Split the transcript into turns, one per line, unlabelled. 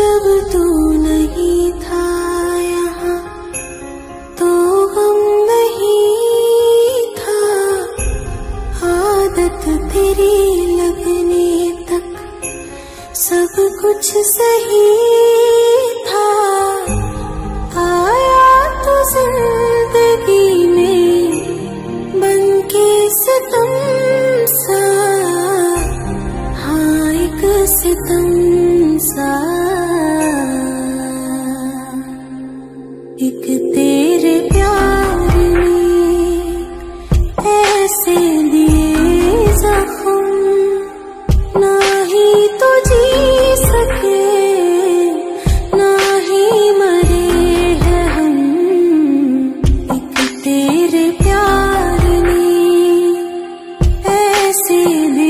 जब तू नहीं था यहाँ तो हम नहीं था। आदत तेरी लगने तक सब कुछ सही था। आया तो ज़िंदगी में बन के सितम सा। हाँ एक सितम एक तेरे प्यार ऐसे दिए जख्म ना ही तो जी सके, ना ही मरे हैं हम। एक तेरे प्यार ऐसे दिए